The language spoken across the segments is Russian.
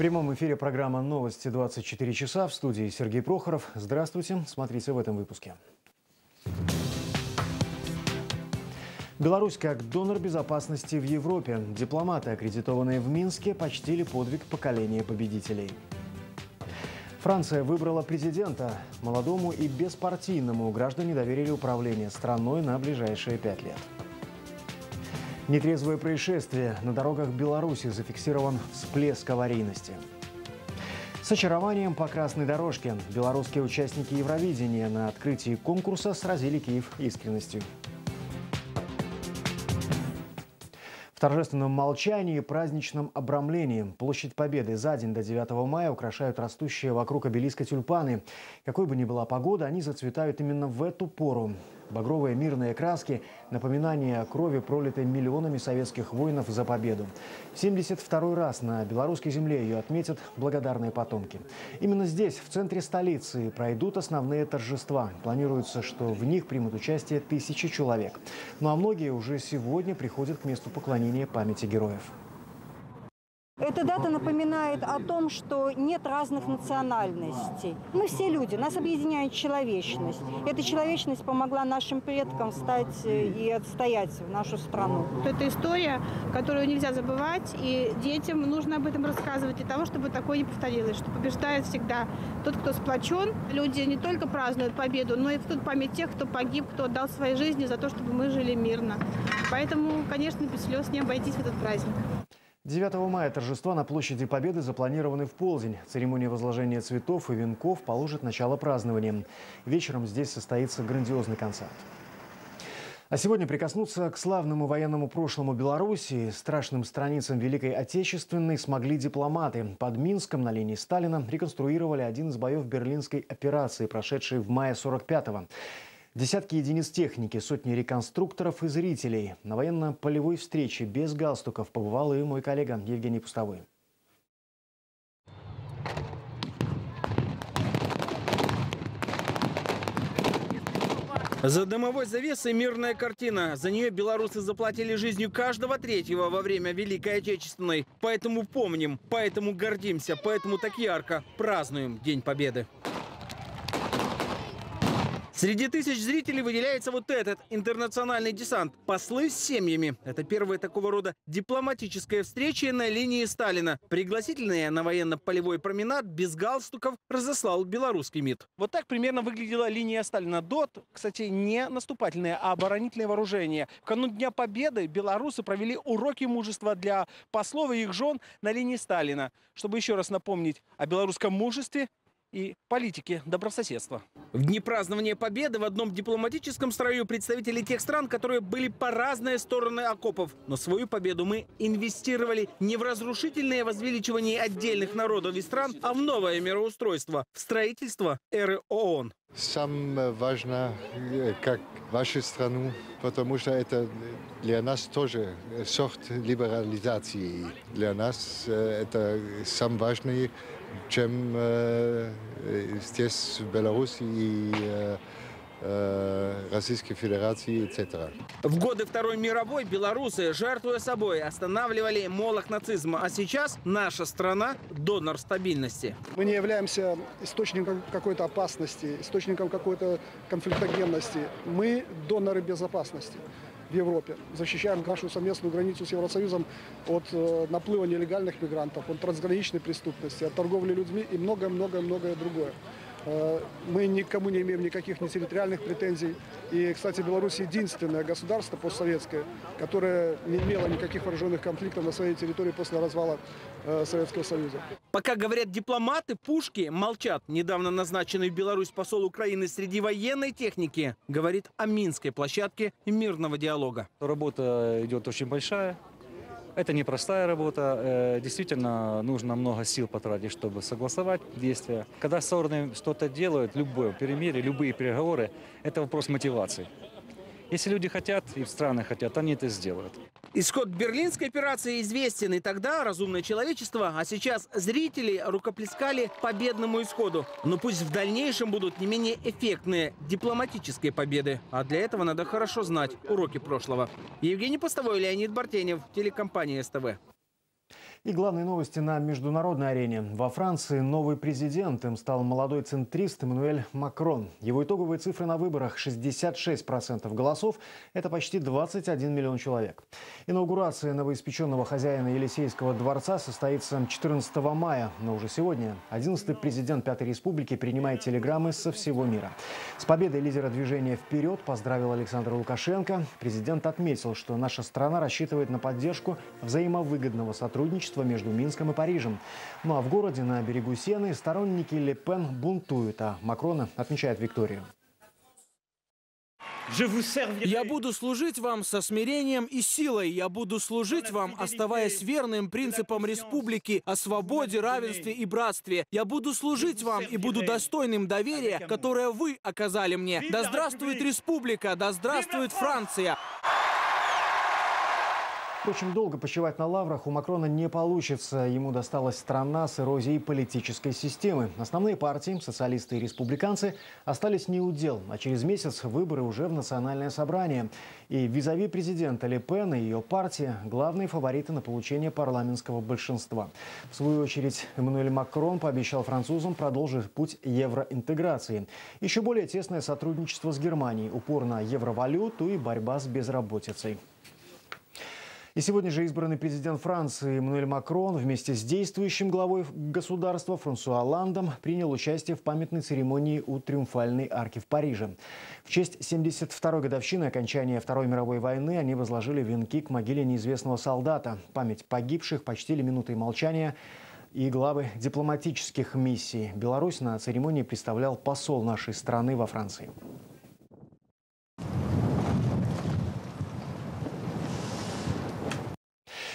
прямом эфире программа «Новости 24 часа» в студии Сергей Прохоров. Здравствуйте, смотрите в этом выпуске. Беларусь как донор безопасности в Европе. Дипломаты, аккредитованные в Минске, почтили подвиг поколения победителей. Франция выбрала президента. Молодому и беспартийному граждане доверили управление страной на ближайшие пять лет. Нетрезвое происшествие. На дорогах Беларуси зафиксирован всплеск аварийности. С очарованием по красной дорожке белорусские участники Евровидения на открытии конкурса сразили Киев искренностью. В торжественном молчании и праздничном обрамлении площадь Победы за день до 9 мая украшают растущие вокруг обелиска тюльпаны. Какой бы ни была погода, они зацветают именно в эту пору. Багровые мирные краски – напоминание о крови, пролитой миллионами советских воинов за победу. В 72 раз на белорусской земле ее отметят благодарные потомки. Именно здесь, в центре столицы, пройдут основные торжества. Планируется, что в них примут участие тысячи человек. Ну а многие уже сегодня приходят к месту поклонения памяти героев. Эта дата напоминает о том, что нет разных национальностей. Мы все люди, нас объединяет человечность. Эта человечность помогла нашим предкам встать э, и отстоять нашу страну. Это история, которую нельзя забывать, и детям нужно об этом рассказывать для того, чтобы такое не повторилось, что побеждает всегда тот, кто сплочен. Люди не только празднуют победу, но и в тут память тех, кто погиб, кто отдал своей жизни за то, чтобы мы жили мирно. Поэтому, конечно, без слез не обойтись в этот праздник. 9 мая торжества на площади Победы запланированы в полдень. Церемония возложения цветов и венков положит начало празднованиям. Вечером здесь состоится грандиозный концерт. А сегодня прикоснуться к славному военному прошлому Белоруссии, страшным страницам Великой Отечественной смогли дипломаты. Под Минском на линии Сталина реконструировали один из боев берлинской операции, прошедшей в мае 45-го. Десятки единиц техники, сотни реконструкторов и зрителей. На военно-полевой встрече без галстуков побывал и мой коллега Евгений Пустовой. За дымовой завесой мирная картина. За нее белорусы заплатили жизнью каждого третьего во время Великой Отечественной. Поэтому помним, поэтому гордимся, поэтому так ярко празднуем День Победы. Среди тысяч зрителей выделяется вот этот интернациональный десант. Послы с семьями. Это первая такого рода дипломатическая встреча на линии Сталина. Пригласительная на военно-полевой променад без галстуков разослал белорусский МИД. Вот так примерно выглядела линия Сталина. ДОТ, кстати, не наступательное, а оборонительное вооружение. В канун Дня Победы белорусы провели уроки мужества для послов и их жен на линии Сталина. Чтобы еще раз напомнить о белорусском мужестве и политики добрососедства. В дни празднования Победы в одном дипломатическом строю представители тех стран, которые были по разные стороны окопов. Но свою победу мы инвестировали не в разрушительное возвеличивание отдельных народов и стран, а в новое мироустройство, в строительство эры ООН. Самое важное, э, как вашу страну, потому что это для нас тоже сорт либерализации. Для нас э, это самое важное чем э, здесь, в Беларуси и э, э, Российской Федерации, etc. В годы Второй мировой белорусы, жертвуя собой, останавливали молох нацизма. А сейчас наша страна – донор стабильности. Мы не являемся источником какой-то опасности, источником какой-то конфликтогенности. Мы доноры безопасности в Европе. Защищаем нашу совместную границу с Евросоюзом от э, наплыва нелегальных мигрантов, от трансграничной преступности, от торговли людьми и многое-многое-многое другое. Э, мы никому не имеем никаких ни территориальных претензий. И, кстати, Беларусь единственное государство постсоветское, которое не имело никаких вооруженных конфликтов на своей территории после развала э, Советского Союза. Пока говорят дипломаты, пушки молчат. Недавно назначенный в Беларусь посол Украины среди военной техники говорит о Минской площадке мирного диалога. Работа идет очень большая. Это непростая работа. Э, действительно, нужно много сил потратить, чтобы согласовать действия. Когда стороны что-то делают, любое перемирие, любые переговоры, это вопрос мотивации. Если люди хотят и страны хотят, они это сделают. Исход берлинской операции известен. И тогда разумное человечество, а сейчас зрители рукоплескали победному исходу. Но пусть в дальнейшем будут не менее эффектные дипломатические победы. А для этого надо хорошо знать уроки прошлого. Евгений Постовой, Леонид Бартенев, телекомпания СТВ. И главные новости на международной арене. Во Франции новый президент. Им стал молодой центрист Эммануэль Макрон. Его итоговые цифры на выборах 66% голосов. Это почти 21 миллион человек. Инаугурация новоиспеченного хозяина Елисейского дворца состоится 14 мая. Но уже сегодня 11-й президент Пятой Республики принимает телеграммы со всего мира. С победой лидера движения «Вперед» поздравил Александр Лукашенко. Президент отметил, что наша страна рассчитывает на поддержку взаимовыгодного сотрудничества сотрудничества между Минском и Парижем. Ну а в городе на берегу Сены сторонники Ле Пен бунтуют, а Макрона отмечает Викторию. Я буду служить вам со смирением и силой. Я буду служить вам, оставаясь верным принципам республики о свободе, равенстве и братстве. Я буду служить вам и буду достойным доверия, которое вы оказали мне. Да здравствует республика, да здравствует Франция. Впрочем, долго почивать на лаврах у Макрона не получится. Ему досталась страна с эрозией политической системы. Основные партии, социалисты и республиканцы, остались не у дел. А через месяц выборы уже в национальное собрание. И визави президента Ле Пен и ее партии – главные фавориты на получение парламентского большинства. В свою очередь, Эммануэль Макрон пообещал французам продолжить путь евроинтеграции. Еще более тесное сотрудничество с Германией, упор на евровалюту и борьба с безработицей. И сегодня же избранный президент Франции Эммануэль Макрон вместе с действующим главой государства Франсуа Ландом принял участие в памятной церемонии у Триумфальной арки в Париже. В честь 72-й годовщины окончания Второй мировой войны они возложили венки к могиле неизвестного солдата. Память погибших почтили минутой молчания и главы дипломатических миссий. Беларусь на церемонии представлял посол нашей страны во Франции.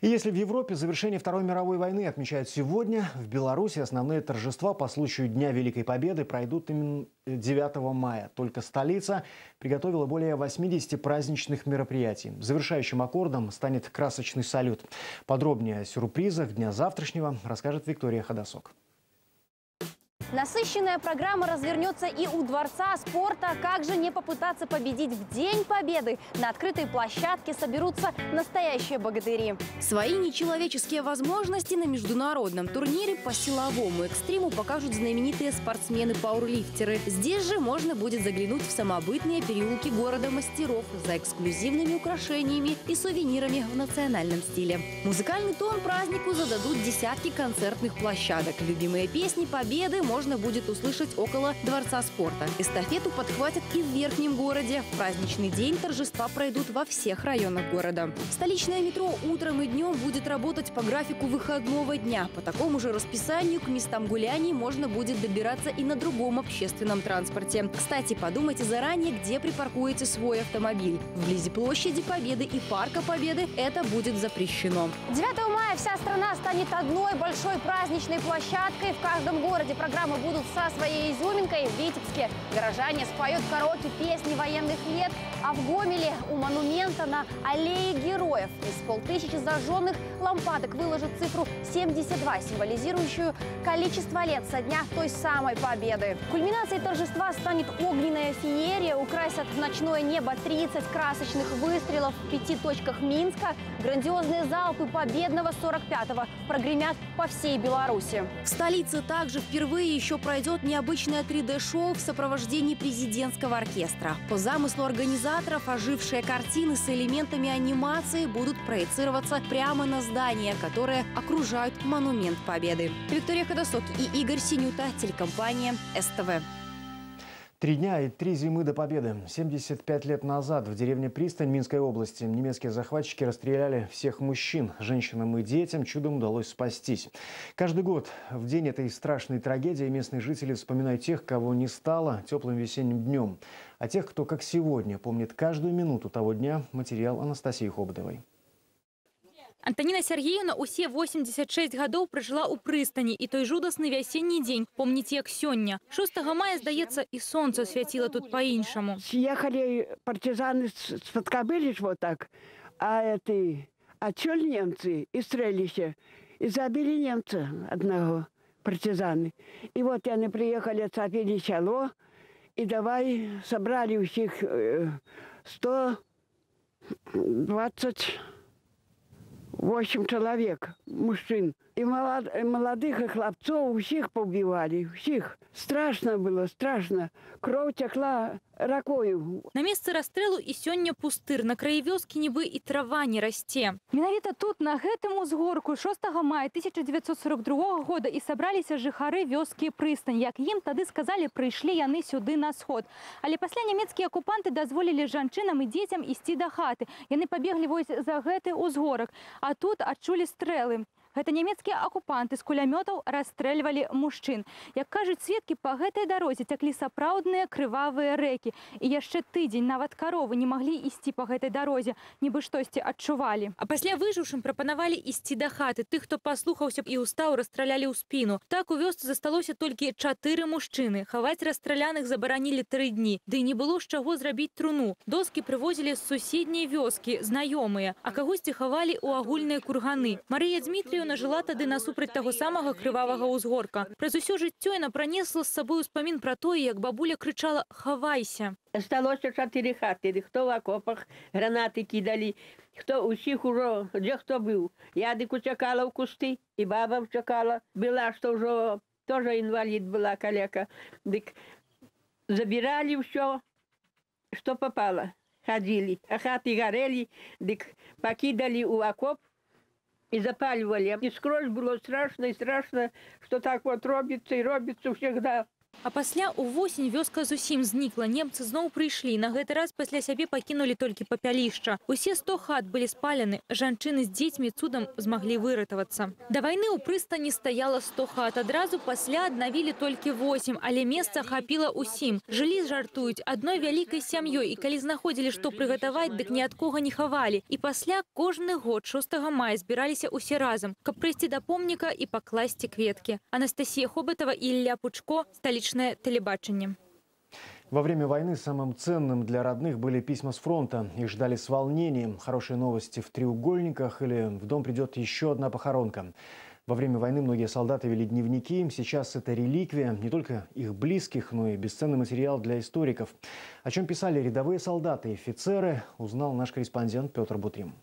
И если в Европе завершение Второй мировой войны отмечают сегодня, в Беларуси основные торжества по случаю Дня Великой Победы пройдут именно 9 мая. Только столица приготовила более 80 праздничных мероприятий. Завершающим аккордом станет красочный салют. Подробнее о сюрпризах дня завтрашнего расскажет Виктория Ходосок. Насыщенная программа развернется и у Дворца спорта. Как же не попытаться победить в День Победы? На открытой площадке соберутся настоящие богатыри. Свои нечеловеческие возможности на международном турнире по силовому экстриму покажут знаменитые спортсмены-пауэрлифтеры. Здесь же можно будет заглянуть в самобытные переулки города мастеров за эксклюзивными украшениями и сувенирами в национальном стиле. Музыкальный тон празднику зададут десятки концертных площадок. Любимые песни Победы можно можно будет услышать около Дворца спорта. Эстафету подхватят и в Верхнем городе. В праздничный день торжества пройдут во всех районах города. Столичное метро утром и днем будет работать по графику выходного дня. По такому же расписанию к местам гуляний можно будет добираться и на другом общественном транспорте. Кстати, подумайте заранее, где припаркуете свой автомобиль. Вблизи площади Победы и Парка Победы это будет запрещено. 9 мая вся страна станет одной большой праздничной площадкой. В каждом городе программа программы будут со своей изюминкой. В Витебске горожане споют караоке песни военных лет, а в Гомеле у монумента на аллее героев из полтысячи зажженных лампадок выложат цифру 72, символизирующую количество лет со дня той самой победы. Кульминацией торжества станет огненная феерия. Украсят ночное небо 30 красочных выстрелов в пяти точках Минска. Грандиозные залпы победного 45-го прогремят по всей Беларуси. В столице также впервые еще пройдет необычное 3D-шоу в сопровождении президентского оркестра. По замыслу организаторов ожившие картины с элементами анимации будут проецироваться прямо на здания, которые окружают монумент Победы. Виктория Ходосок и Игорь Синюта, телекомпания СТВ. Три дня и три зимы до победы. 75 лет назад в деревне Пристань Минской области немецкие захватчики расстреляли всех мужчин. Женщинам и детям чудом удалось спастись. Каждый год в день этой страшной трагедии местные жители вспоминают тех, кого не стало теплым весенним днем. А тех, кто, как сегодня, помнит каждую минуту того дня, материал Анастасии Хобдовой. Антаніна Сергеевна усе 86 гадоў пражыла ў прыстані і той жудасны вясенні дзень помніць як сёння 6 мая здаецца і солнце свяціла тут по-іншаму съехали партизаны спадкабылі ж вот так а ты адсюль немцы і стрэліся і забілі немца аднаго партизаны і вот яны прыехалі цапілі сяло і давай сабралі ўсіх 100 20 8 человек, мужчин. И и молодых, и хлопцов, всех поубивали, всех. Страшно было, страшно. Кровь текла ракою. На месцы расстрэлу і сёння пустыр. На краі вёскі нібы і трава не расце. Менавіта тут, на гэтым узгорку 6 мая 1942 года і сабраліся жыхары вёскі прыстань. Як ім тады сказалі, прыйшлі яны сюды на сход. Але пасля нямецкія акупанты дазволілі жанчынам і дзецям ісці да хаты. Яны пабеглі вось за гэты ўзгорак. А тут адчулі стрэлы. Гэта нямецкія акупанты з кулямётаў расстрэльвалі мужчын. Як кажуць сведкі, па гэтай дарозе цяклі сапраўдныя крывавыя рэкі. І яшчэ тыдзень нават каровы не маглі ісці па гэтай дарозе, нібы штосьці адчувалі. А пасля выжыўшым прапанавалі ісці да хаты. Тых, хто паслухаўся б і ўстаў, расстралялі ў спіну. Так у вёсцы засталося толькі чатыры мужчыны. Хаваць расстраляных забаранілі тры дні. Ды не было з чаго зрабіць труну. Доскі прывозілі з суседняй вёскі, знаёмыя, а кагосьці хавалі ў агульныя курганы. Марыя Дмітріевна жыла тады насупраць таго самага крывавага ўзгорка. Праз усё жыццё яна пранесла з сабой успамін пра тое, як бабуля крычала «Хавайся!». Сталося чатыры хаты, хто в акопах гранаты кідалі, хто усіх ужо, дзе хто быў. Я дык уцякала ў кусты, і баба ўцякала. Была, што ўжо тоже інвалід была калека. Дык забіралі ўсё, што попало. Хадзілі, а хаты гарэлі, дык пакідалі ў акоп, и запаливали. И скрозь было страшно и страшно, что так вот робится и робится всегда. А пасля увосень вёска зусім знікла. Немцы зноў прыйшлі. На гэты раз пасля сябе пакінулі толькі папялішча. Усе 100 хат былі спалены. Жанчыны з дзецьмі цудам змаглі выратавацца. Да вайны ў прыстані стаяла 100 хат. Адразу пасля аднавілі толькі 8, але месца хапіла ўсім. Жылі жартуюць адной вялікай сям'ёй і калі знаходзілі, што прыгатаваць, дык ні ад кога не хавалі. І пасля кожны год 6 мая збіраліся ўсе разам, каб прыйсці да помніка і пакласці кветкі. Анастасія Хобатова і Ілля Пучко, столичное телебачение. Во время войны самым ценным для родных были письма с фронта. Их ждали с волнением. Хорошие новости в треугольниках или в дом придет еще одна похоронка. Во время войны многие солдаты вели дневники. Сейчас это реликвия не только их близких, но и бесценный материал для историков. О чем писали рядовые солдаты и офицеры, узнал наш корреспондент Петр Бутрим.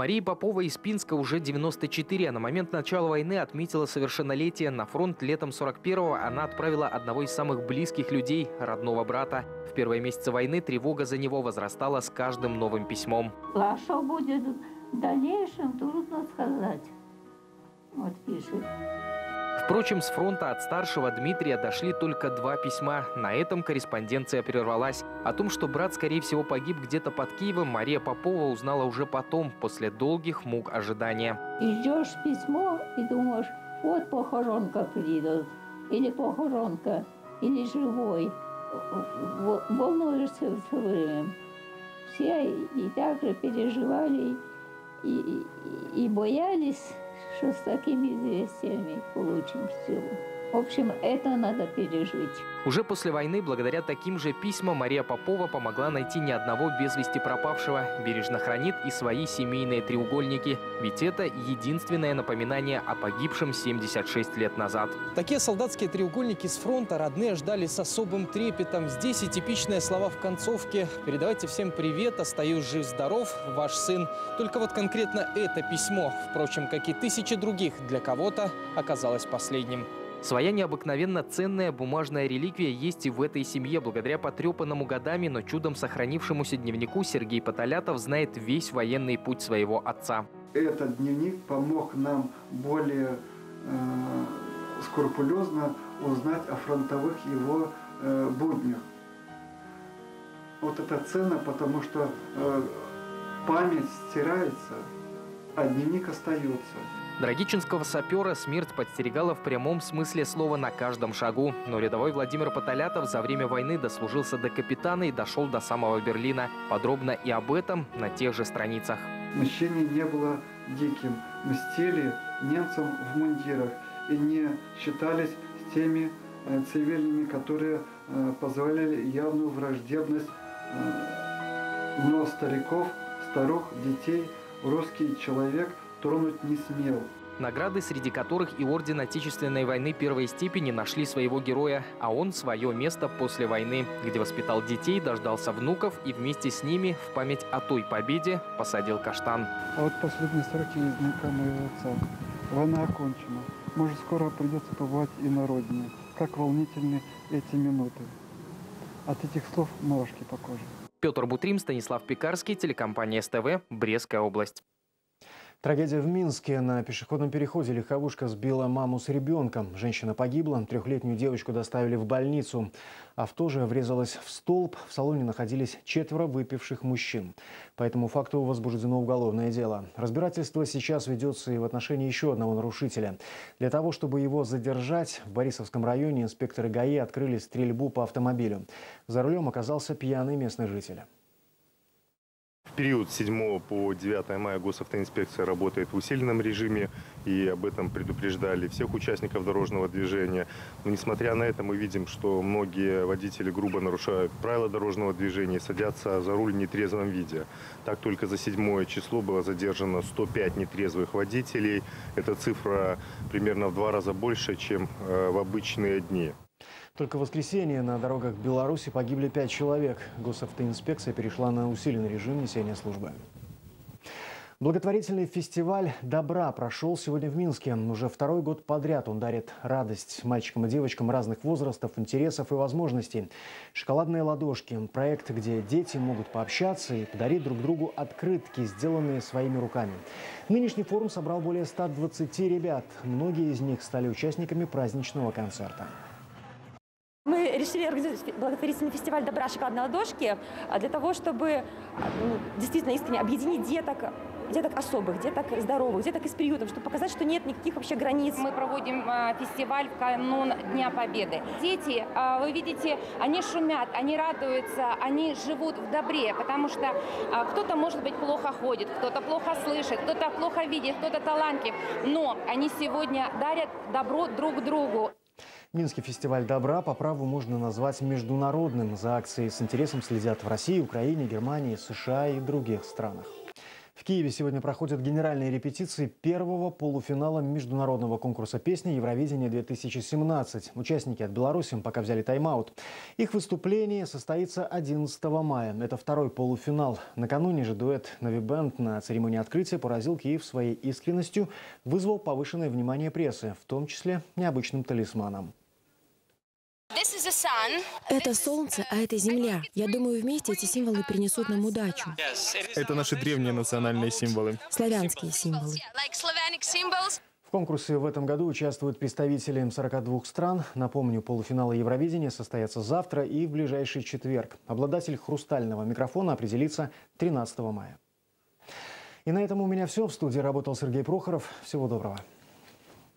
Мария Попова из Пинска уже 94, а на момент начала войны отметила совершеннолетие. На фронт летом 41-го она отправила одного из самых близких людей, родного брата. В первые месяцы войны тревога за него возрастала с каждым новым письмом. А что будет в дальнейшем, трудно сказать. Вот пишет. Впрочем, с фронта от старшего Дмитрия дошли только два письма. На этом корреспонденция прервалась. О том, что брат, скорее всего, погиб где-то под Киевом, Мария Попова узнала уже потом, после долгих мук ожидания. И ждешь письмо и думаешь, вот похоронка придет, или похоронка, или живой. Волнуешься все время. Все и так же переживали, и, и, и боялись, что с такими известиями получим все. В общем, это надо пережить. Уже после войны, благодаря таким же письмам, Мария Попова помогла найти ни одного без вести пропавшего. Бережно хранит и свои семейные треугольники. Ведь это единственное напоминание о погибшем 76 лет назад. Такие солдатские треугольники с фронта родные ждали с особым трепетом. Здесь и типичные слова в концовке. Передавайте всем привет, остаюсь жив-здоров, ваш сын. Только вот конкретно это письмо, впрочем, как и тысячи других, для кого-то оказалось последним. Своя необыкновенно ценная бумажная реликвия есть и в этой семье. Благодаря потрепанному годами, но чудом сохранившемуся дневнику Сергей Потолятов знает весь военный путь своего отца. Этот дневник помог нам более э, скрупулезно узнать о фронтовых его э, буднях. Вот это ценно, потому что э, память стирается, а дневник остается. Драгичинского сапера смерть подстерегала в прямом смысле слова на каждом шагу. Но рядовой Владимир Потолятов за время войны дослужился до капитана и дошел до самого Берлина. Подробно и об этом на тех же страницах. Мщение не было диким. Мстили немцам в мундирах и не считались с теми э, цивильными, которые э, позволяли явную враждебность. Э, но стариков, старух, детей русский человек тронуть не смел. Награды, среди которых и Орден Отечественной войны первой степени, нашли своего героя, а он свое место после войны, где воспитал детей, дождался внуков и вместе с ними в память о той победе посадил каштан. А вот последние строки из дневника моего отца. Война окончена. Может, скоро придется побывать и на родине. Как волнительны эти минуты. От этих слов мурашки по коже. Петр Бутрим, Станислав Пекарский, телекомпания СТВ, Брестская область. Трагедия в Минске. На пешеходном переходе легковушка сбила маму с ребенком. Женщина погибла, трехлетнюю девочку доставили в больницу. Авто же врезалось в столб. В салоне находились четверо выпивших мужчин. По этому факту возбуждено уголовное дело. Разбирательство сейчас ведется и в отношении еще одного нарушителя. Для того, чтобы его задержать, в Борисовском районе инспекторы ГАИ открыли стрельбу по автомобилю. За рулем оказался пьяный местный житель. В период с 7 по 9 мая госавтоинспекция работает в усиленном режиме, и об этом предупреждали всех участников дорожного движения. Но несмотря на это, мы видим, что многие водители грубо нарушают правила дорожного движения и садятся за руль в нетрезвом виде. Так только за 7 число было задержано 105 нетрезвых водителей. Эта цифра примерно в два раза больше, чем э, в обычные дни. Только в воскресенье на дорогах Беларуси погибли пять человек. Госавтоинспекция перешла на усиленный режим несения службы. Благотворительный фестиваль добра прошел сегодня в Минске. Уже второй год подряд он дарит радость мальчикам и девочкам разных возрастов, интересов и возможностей. Шоколадные ладошки – проект, где дети могут пообщаться и подарить друг другу открытки, сделанные своими руками. Нынешний форум собрал более 120 ребят. Многие из них стали участниками праздничного концерта. Решили организовать благотворительный фестиваль добра шоколадной ладошки а, для того, чтобы а, ну, действительно искренне объединить деток, деток особых, деток здоровых, деток из приютов, чтобы показать, что нет никаких вообще границ. Мы проводим э, фестиваль в канун Дня Победы. Дети, вы видите, они шумят, они радуются, они живут в добре, потому что кто-то, может быть, плохо ходит, кто-то плохо слышит, кто-то плохо видит, кто-то талантлив, но они сегодня дарят добро друг другу. Минский фестиваль добра по праву можно назвать международным. За акцией с интересом следят в России, Украине, Германии, США и других странах. В Киеве сегодня проходят генеральные репетиции первого полуфинала международного конкурса песни «Евровидение-2017». Участники от Беларуси пока взяли тайм-аут. Их выступление состоится 11 мая. Это второй полуфинал. Накануне же дуэт «Навибенд» на церемонии открытия поразил Киев своей искренностью, вызвал повышенное внимание прессы, в том числе необычным талисманом. Это солнце, а это земля. Я думаю, вместе эти символы принесут нам удачу. Это наши древние национальные символы. Славянские символы. В конкурсе в этом году участвуют представители 42 стран. Напомню, полуфиналы Евровидения состоятся завтра и в ближайший четверг. Обладатель хрустального микрофона определится 13 мая. И на этом у меня все. В студии работал Сергей Прохоров. Всего доброго.